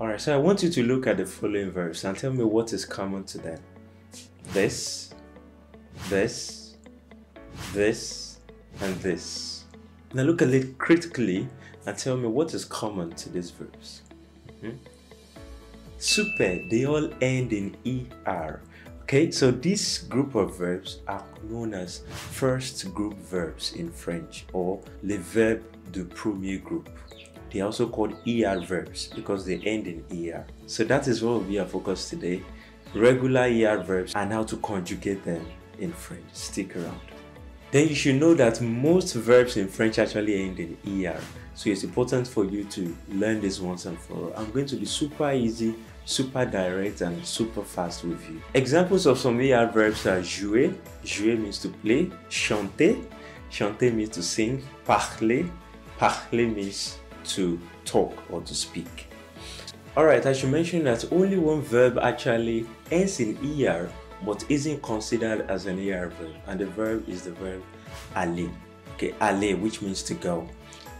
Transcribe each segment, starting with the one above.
Alright, so I want you to look at the following verbs and tell me what is common to them. This, this, this, and this. Now look at it critically and tell me what is common to these verbs. Mm-hmm. Super, they all end in ER. Okay, so this group of verbs are known as first group verbs in French or les verbes du premier groupe. They are also called ER verbs because they end in ER. So that is what will be our focus today. Regular ER verbs and how to conjugate them in French. Stick around. Then you should know that most verbs in French actually end in ER. So it's important for you to learn this once and for all. I'm going to be super easy, super direct, and super fast with you. Examples of some ER verbs are jouer. Jouer means to play. Chanter. Chanter means to sing. Parler. Parler means to talk or to speak. Alright, I should mention that only one verb actually ends in ER but isn't considered as an ER verb, and the verb is the verb aller. Okay, aller, which means to go.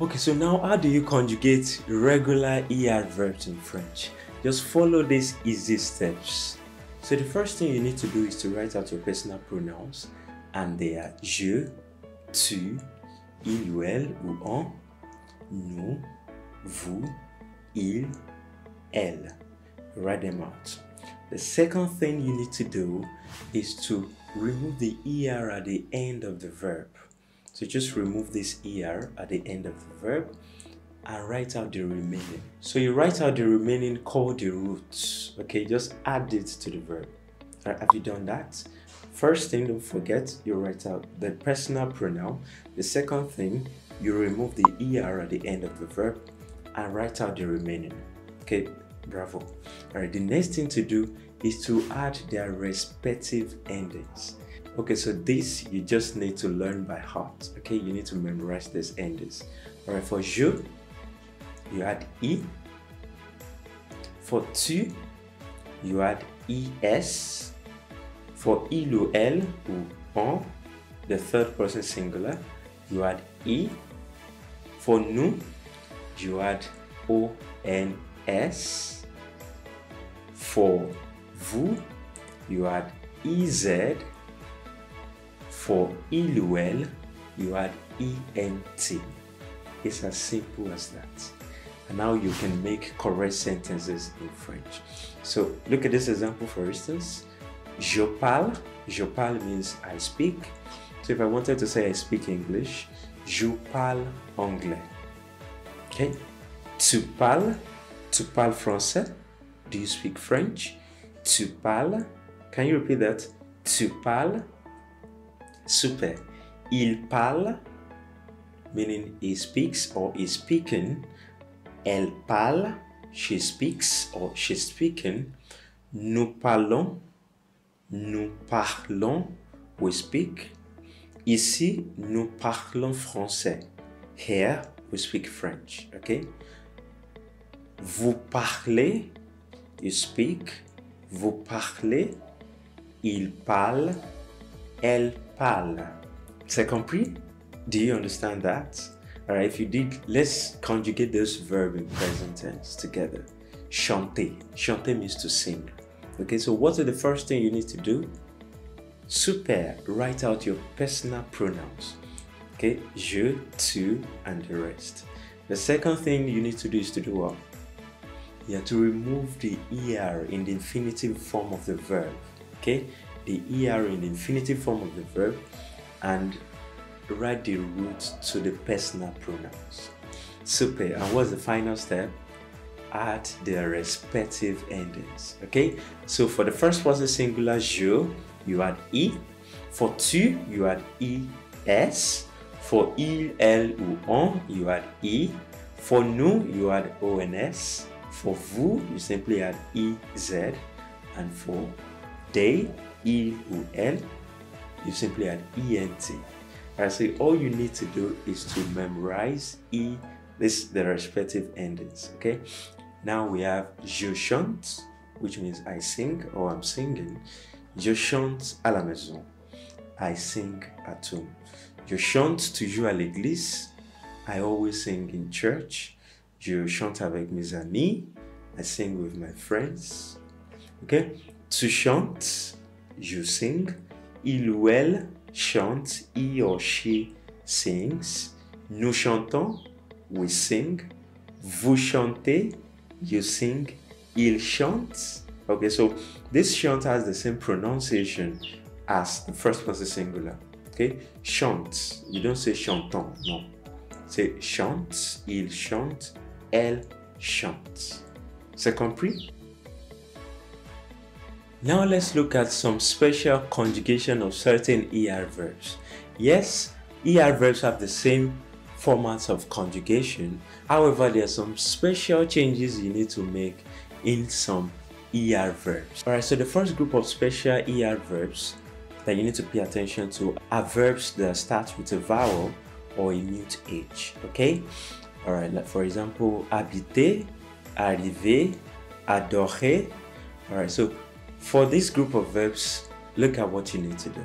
Okay, so now how do you conjugate regular ER verbs in French? Just follow these easy steps. So the first thing you need to do is to write out your personal pronouns, and they are je, tu, il ou elle ou on, nous, vous, il, elle. Write them out. The second thing you need to do is to remove the ER at the end of the verb. So just remove this ER at the end of the verb and write out the remaining. So you write out the remaining, call the roots. Okay, just add it to the verb. Right, have you done that? First thing, don't forget, you write out the personal pronoun. The second thing, you remove the ER at the end of the verb and write out the remaining. Okay, bravo. All right, the next thing to do is to add their respective endings. Okay, so this you just need to learn by heart. Okay, you need to memorize these endings. All right, for je, you add i. For tu, you add es. For il ou elle ou on, the third person singular, you add E. For nous, you add ons. For vous, you add ez. For il ou elle, you add ent. It's as simple as that. And now you can make correct sentences in French. So look at this example for instance. Je parle. Je parle means I speak. So if I wanted to say I speak English, je parle anglais. Okay. Tu parles. Tu parles français. Do you speak French? Tu parles. Can you repeat that? Tu parles. Super. Il parle, meaning he speaks or is speaking. Elle parle, she speaks or she's speaking. Nous parlons, nous parlons, we speak. Ici, nous parlons français. Here, we speak French. Okay? Vous parlez, you speak. Vous parlez, il parle, elle parle. C'est compris? Do you understand that? Alright, if you did, let's conjugate this verb in present tense together. Chanter. Chanter means to sing. Okay, so what is the first thing you need to do? Super. Write out your personal pronouns. Okay, je, tu, and the rest. The second thing you need to do is to do what? You have to remove the ER in the infinitive form of the verb. Okay, the ER in the infinitive form of the verb and write the root to the personal pronouns. Super. And what's the final step? Add their respective endings. Okay. So for the first person singular je, you add E. For tu, you add es. For il, elle ou on, you add E. For nous, you add ons. For vous, you simply add ez. And for they, il ou elle, you simply add ent. I say all you need to do is to memorize e this the respective endings. Okay. Now we have je chante, which means I sing or I'm singing. Je chante à la maison. I sing at home. Je chante toujours à l'église. I always sing in church. Je chante avec mes amis. I sing with my friends. Okay? Tu chantes, you sing. Il ou elle chante, he or she sings. Nous chantons, we sing. Vous chantez, you sing. Il chante. Okay, so this chant has the same pronunciation as the first person singular. Okay, chante. You don't say chanton, no. Say chante, il chante, elle chante. C'est compris? Now let's look at some special conjugation of certain ER verbs. Yes, ER verbs have the same formats of conjugation. However, there are some special changes you need to make in some ER verbs. Alright, so the first group of special ER verbs that you need to pay attention to are verbs that start with a vowel or a mute H. Okay? Alright, like for example, habiter, arriver, adorer. Alright, so for this group of verbs, look at what you need to do.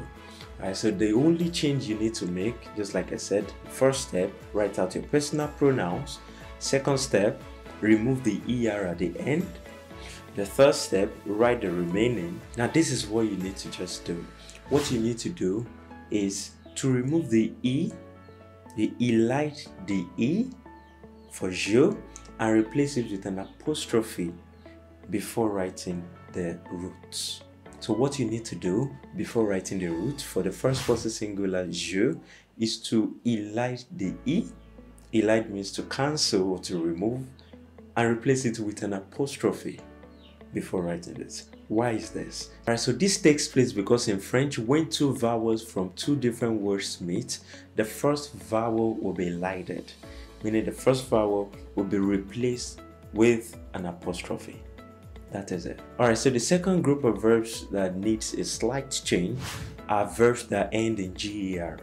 Alright, so the only change you need to make, just like I said, first step, write out your personal pronouns. Second step, remove the ER at the end. The third step, write the remaining. Now, this is what you need to just do. What you need to do is to remove the E, the elide the E for je, and replace it with an apostrophe before writing the roots. So what you need to do before writing the root for the first person singular je is to elide the e. Elide means to cancel or to remove and replace it with an apostrophe before writing this. Why is this? Alright, so this takes place because in French, when two vowels from two different words meet, the first vowel will be elided, meaning the first vowel will be replaced with an apostrophe. That is it. Alright, so the second group of verbs that needs a slight change are verbs that end in GER.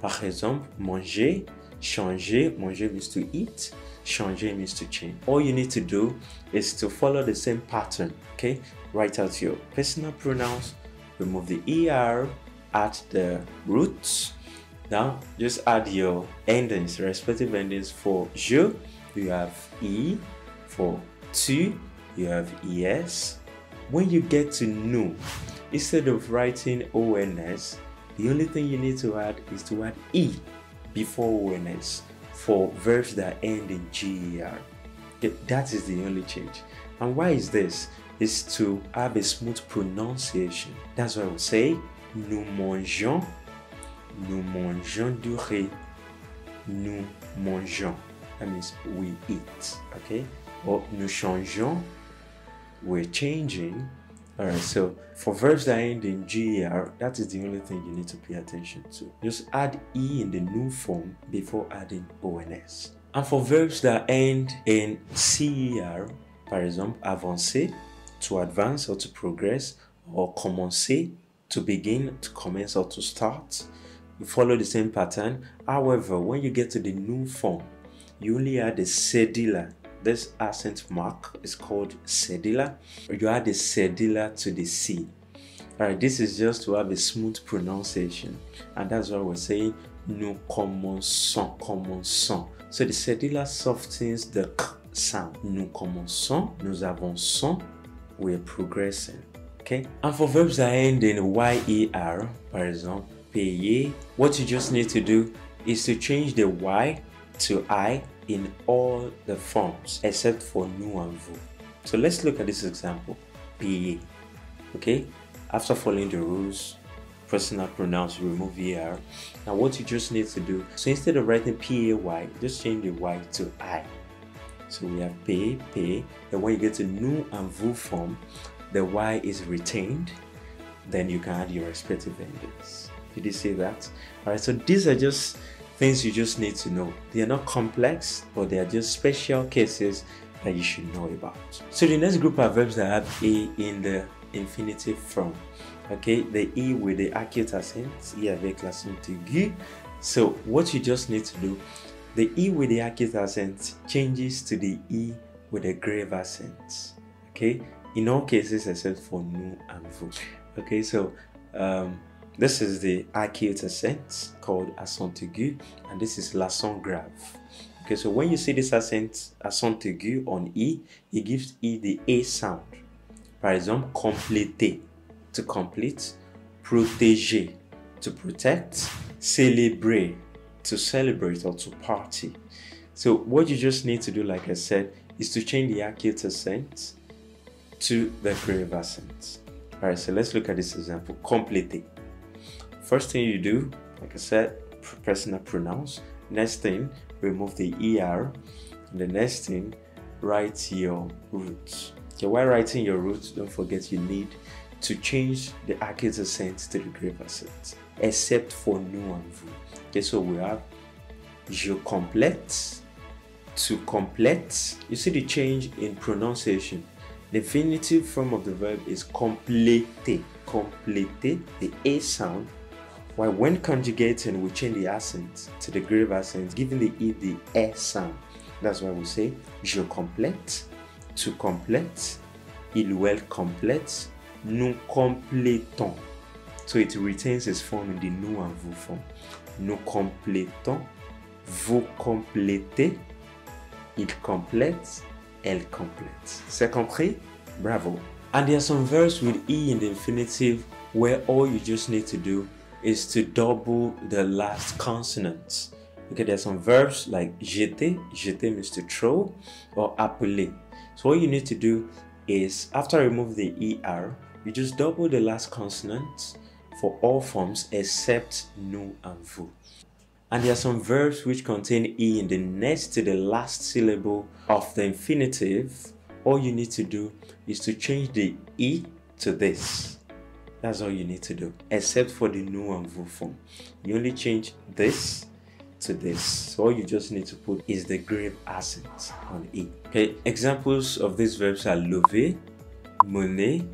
Par exemple, manger, changer, manger means to eat, changer means to change. All you need to do is to follow the same pattern, okay? Write out your personal pronouns, remove the ER, add the roots. Now, just add your endings, respective endings for je, you have E, for tu, you have ES. When you get to nous, instead of writing ONS, the only thing you need to add is to add E before ONS for verbs that end in GER. That is the only change. And why is this? Is to have a smooth pronunciation. That's why I would say nous mangeons, nous mangeons du riz, nous mangeons. That means we eat, okay? Or nous changeons, we're changing. Alright, so for verbs that end in GER, that is the only thing you need to pay attention to. Just add E in the nous form before adding ONS. And for verbs that end in CER, par exemple, avancer, to advance or to progress, or commencer, to begin, to commence or to start, you follow the same pattern. However, when you get to the nous form, you only add the cedilla this accent mark is called cedilla. You add the cedilla to the C. Alright, this is just to have a smooth pronunciation, and that's why we're saying no common nous commençons, commençons. So the cedilla softens the k sound. Nous commençons, nous avançons, we're progressing. Okay, and for verbs that end in YER, for example, payer, what you just need to do is to change the Y to I in all the forms except for nous and vous. So let's look at this example. Payer. Okay? After following the rules, personal pronouns remove ER. Now what you just need to do, so instead of writing P-A-Y, just change the Y to I. So we have pay, pay. and when you get to nous and vous form, the Y is retained. Then you can add your respective endings. Did you see that? Alright, so these are just things you just need to know. They are not complex, but they are just special cases that you should know about. So the next group are verbs that have A in the infinitive form. Okay, the E with the acute accent, E avec l'accent aigu. So what you just need to do, the E with the acute accent changes to the E with a grave accent. Okay, in all cases except for nous and vous. Okay, so um, this is the acute accent called accent aigu, and this is l'accent grave. Okay, so when you see this accent, accent aigu on E, it gives E the A sound. Par exemple, compléter, to complete, protéger, to protect, célébrer, to celebrate or to party. So what you just need to do, like I said, is to change the acute accent to the grave accent. All right, so let's look at this example. Compléter. First thing you do, like I said, personal pronouns. Next thing, remove the ER. And the next thing, write your roots. Okay, while writing your roots, don't forget you need to change the acute accent to the grave accent, except for nous and vous. Okay, so we have je complète, to complete. You see the change in pronunciation. The infinitive form of the verb is compléter. Compléter, the A sound. While when conjugating, we change the accent to the grave accent, giving the E the E sound. That's why we say je complète, tu complete, il ou elle complète, nous complétons. So it retains its form in the nous and vous form. Nous complétons, vous complétez, il complète, elle complète. C'est compris? Bravo. And there are some verbs with E in the infinitive where all you just need to do is to double the last consonant. Okay, there's some verbs like jeter, jeter means to throw, or appeler. So all you need to do is after remove the ER, you just double the last consonant for all forms except nous and vous. And there are some verbs which contain E in the next to the last syllable of the infinitive. All you need to do is to change the E to this. That's all you need to do, except for the nous and vous form. You only change this to this. So all you just need to put is the grave accent on E. Okay, examples of these verbs are lever, mener,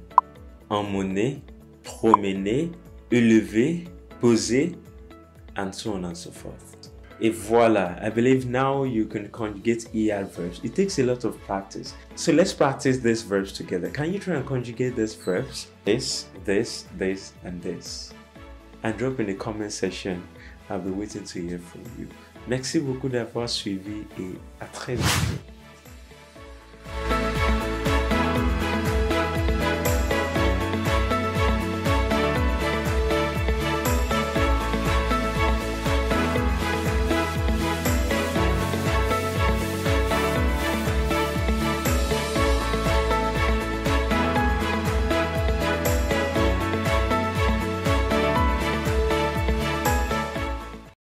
emmener, promener, élever, poser, and so on and so forth. Et voila, I believe now you can conjugate ER verbs. It takes a lot of practice. So let's practice these verbs together. Can you try and conjugate these verbs? This, this, this, and this. And drop in the comment section. I'll be waiting to hear from you. Merci beaucoup d'avoir suivi et à très bientôt.